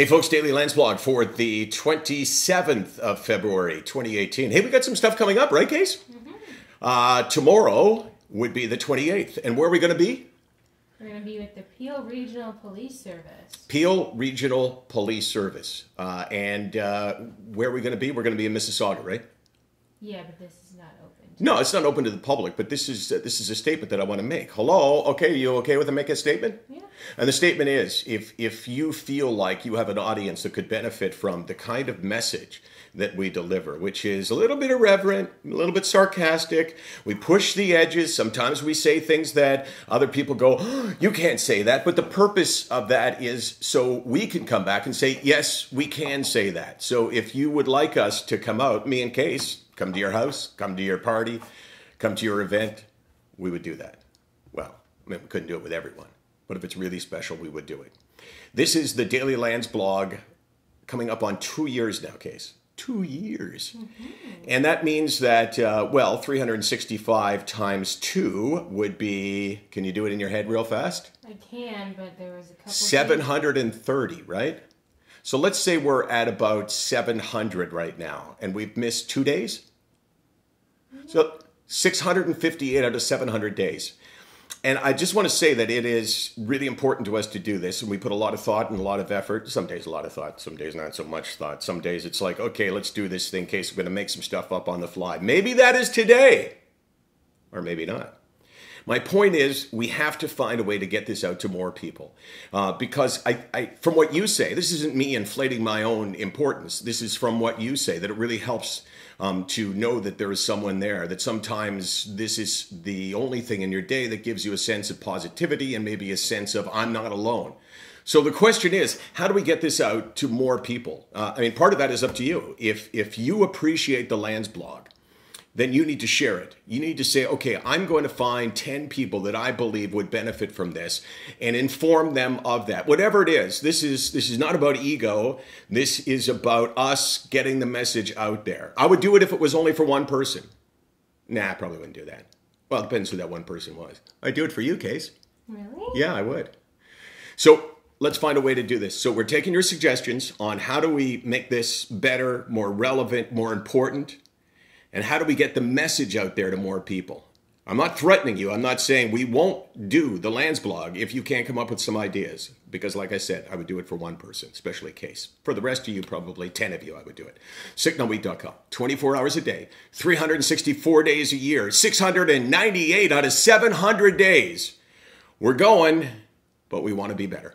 Hey, folks, Daily Landsblog for the 27th of February, 2018. Hey, we got some stuff coming up, right, Case? Mm-hmm. Uh, tomorrow would be the 28th. And where are we going to be? We're going to be with the Peel Regional Police Service. Peel Regional Police Service. Uh, and uh, where are we going to be? We're going to be in Mississauga, right? Yeah, but this is not open. No, it's not open to the public, but this is uh, this is a statement that I want to make. Hello, okay, you okay with to make a statement? Yeah. And the statement is if if you feel like you have an audience that could benefit from the kind of message that we deliver, which is a little bit irreverent, a little bit sarcastic, we push the edges, sometimes we say things that other people go, oh, "You can't say that." But the purpose of that is so we can come back and say, "Yes, we can say that." So if you would like us to come out, me and Case come to your house, come to your party, come to your event, we would do that. Well, I mean, we couldn't do it with everyone, but if it's really special, we would do it. This is the Daily Landsblog coming up on two years now, Case. Two years. Mm-hmm. And that means that, uh, well, 365 times two would be, can you do it in your head real fast? I can, but there was a couple. 730, days. right? So let's say we're at about 700 right now, and we've missed two days. So 658 out of 700 days. And I just want to say that it is really important to us to do this, and we put a lot of thought and a lot of effort. Some days a lot of thought, some days not so much thought. Some days it's like, okay, let's do this thing in case we're going to make some stuff up on the fly. Maybe that is today, or maybe not. My point is, we have to find a way to get this out to more people. Uh, because I, I, from what you say, this isn't me inflating my own importance. This is from what you say that it really helps um, to know that there is someone there, that sometimes this is the only thing in your day that gives you a sense of positivity and maybe a sense of, I'm not alone. So the question is, how do we get this out to more people? Uh, I mean, part of that is up to you. If if you appreciate the Landsblog, then you need to share it. You need to say, okay, I'm going to find 10 people that I believe would benefit from this and inform them of that. Whatever it is, this is this is not about ego. This is about us getting the message out there. I would do it if it was only for one person. Nah, I probably wouldn't do that. Well, it depends who that one person was. I'd do it for you, Case. Really? Yeah, I would. So let's find a way to do this. So we're taking your suggestions on how do we make this better, more relevant, more important and how do we get the message out there to more people? I'm not threatening you. I'm not saying we won't do the Landsblog if you can't come up with some ideas. Because, like I said, I would do it for one person, especially case. For the rest of you, probably 10 of you, I would do it. SickNotWeak.com. 24 hours a day, 364 days a year, 698 out of 700 days. We're going, but we want to be better.